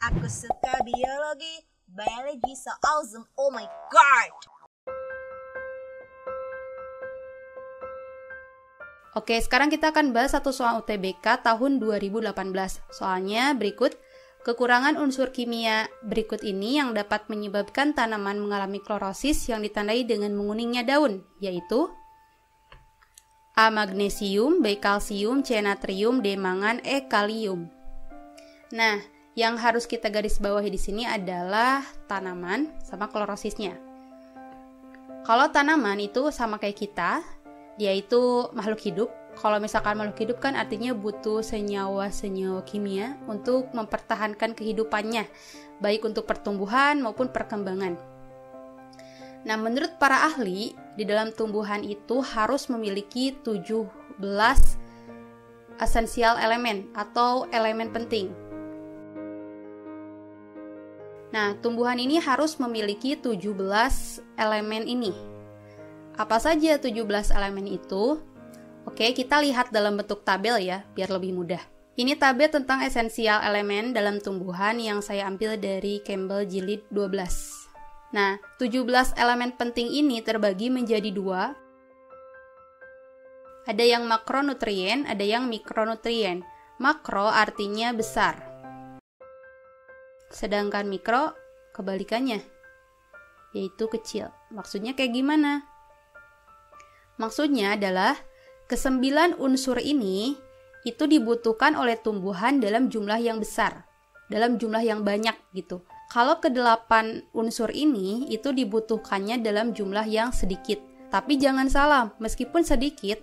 Aku suka biologi. Biology so awesome. Oh my god. Oke, sekarang kita akan bahas satu soal UTBK tahun 2018. Soalnya berikut, kekurangan unsur kimia berikut ini yang dapat menyebabkan tanaman mengalami klorosis yang ditandai dengan menguningnya daun, yaitu A. Magnesium, B. Kalsium, C. Natrium, D. Mangan, E. Kalium. Nah, yang harus kita garis bawahi di sini adalah tanaman sama klorosisnya. Kalau tanaman itu sama kayak kita, dia itu makhluk hidup. Kalau misalkan makhluk hidup kan artinya butuh senyawa-senyawa kimia untuk mempertahankan kehidupannya, baik untuk pertumbuhan maupun perkembangan. Nah, menurut para ahli, di dalam tumbuhan itu harus memiliki 17 esensial elemen atau elemen penting. Nah, tumbuhan ini harus memiliki 17 elemen ini. Apa saja 17 elemen itu? Oke, kita lihat dalam bentuk tabel ya, biar lebih mudah. Ini tabel tentang esensial elemen dalam tumbuhan yang saya ambil dari Campbell Jilid 12. Nah, 17 elemen penting ini terbagi menjadi dua. Ada yang makronutrien, ada yang mikronutrien. Makro artinya besar. Sedangkan mikro kebalikannya, yaitu kecil. Maksudnya kayak gimana? Maksudnya adalah kesembilan unsur ini itu dibutuhkan oleh tumbuhan dalam jumlah yang besar, dalam jumlah yang banyak gitu. Kalau kedelapan unsur ini itu dibutuhkannya dalam jumlah yang sedikit. Tapi jangan salah, meskipun sedikit,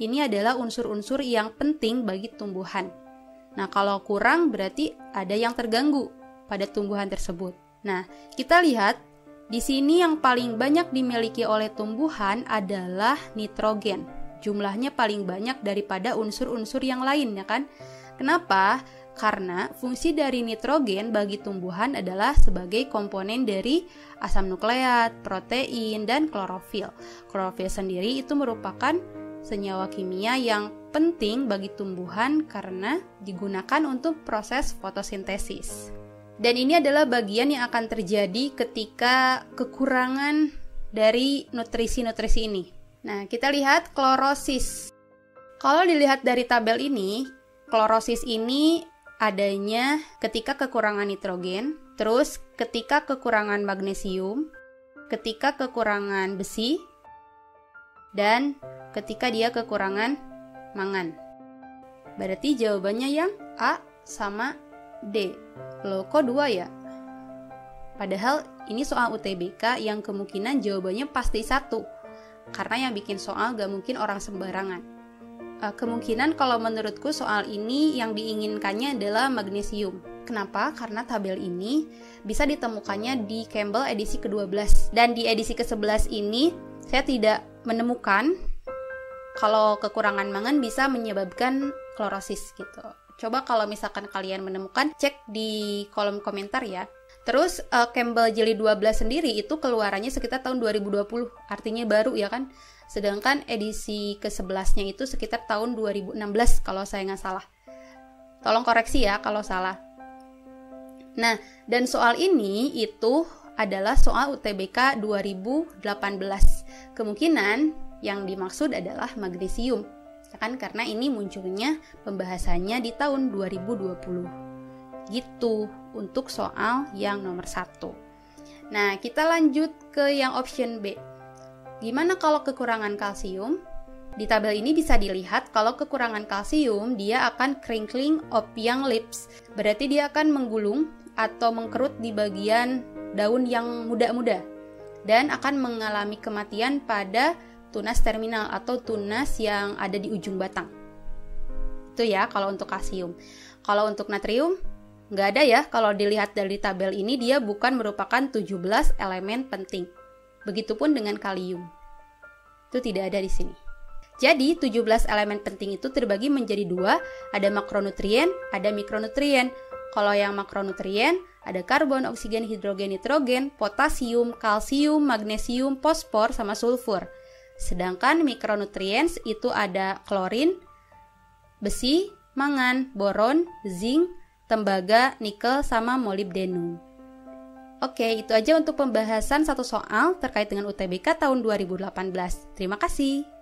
ini adalah unsur-unsur yang penting bagi tumbuhan. Nah, kalau kurang berarti ada yang terganggu pada tumbuhan tersebut. Nah, kita lihat di sini yang paling banyak dimiliki oleh tumbuhan adalah nitrogen. Jumlahnya paling banyak daripada unsur-unsur yang lain ya kan? Kenapa? Karena fungsi dari nitrogen bagi tumbuhan adalah sebagai komponen dari asam nukleat, protein, dan klorofil. Klorofil sendiri itu merupakan senyawa kimia yang penting bagi tumbuhan karena digunakan untuk proses fotosintesis. Dan ini adalah bagian yang akan terjadi ketika kekurangan dari nutrisi-nutrisi ini. Nah, kita lihat klorosis. Kalau dilihat dari tabel ini, klorosis ini adanya ketika kekurangan nitrogen, terus ketika kekurangan magnesium, ketika kekurangan besi, dan ketika dia kekurangan mangan. Berarti jawabannya yang A sama D. Loh, kok dua ya? Padahal ini soal UTBK yang kemungkinan jawabannya pasti satu. Karena yang bikin soal gak mungkin orang sembarangan. Uh, kemungkinan kalau menurutku soal ini yang diinginkannya adalah magnesium. Kenapa? Karena tabel ini bisa ditemukannya di Campbell edisi ke-12. Dan di edisi ke-11 ini saya tidak menemukan kalau kekurangan mangan bisa menyebabkan klorosis gitu. Coba kalau misalkan kalian menemukan, cek di kolom komentar ya. Terus uh, Campbell Jelly 12 sendiri itu keluarannya sekitar tahun 2020, artinya baru ya kan. Sedangkan edisi ke-11-nya itu sekitar tahun 2016 kalau saya nggak salah. Tolong koreksi ya kalau salah. Nah, dan soal ini itu adalah soal UTBK 2018. Kemungkinan yang dimaksud adalah magnesium kan karena ini munculnya pembahasannya di tahun 2020 gitu untuk soal yang nomor satu. Nah kita lanjut ke yang option B. Gimana kalau kekurangan kalsium? Di tabel ini bisa dilihat kalau kekurangan kalsium dia akan crinkling of young lips. Berarti dia akan menggulung atau mengkerut di bagian daun yang muda-muda. Dan akan mengalami kematian pada tunas terminal atau tunas yang ada di ujung batang. Itu ya kalau untuk kalsium. Kalau untuk natrium nggak ada ya kalau dilihat dari tabel ini dia bukan merupakan 17 elemen penting. Begitupun dengan kalium. Itu tidak ada di sini. Jadi 17 elemen penting itu terbagi menjadi dua, ada makronutrien, ada mikronutrien. Kalau yang makronutrien ada karbon, oksigen, hidrogen, nitrogen, potasium, kalsium, magnesium, fosfor, sama sulfur. Sedangkan mikronutrients itu ada klorin, besi, mangan, boron, zinc, tembaga, nikel, sama molybdenum. Oke, itu aja untuk pembahasan satu soal terkait dengan UTBK tahun 2018. Terima kasih.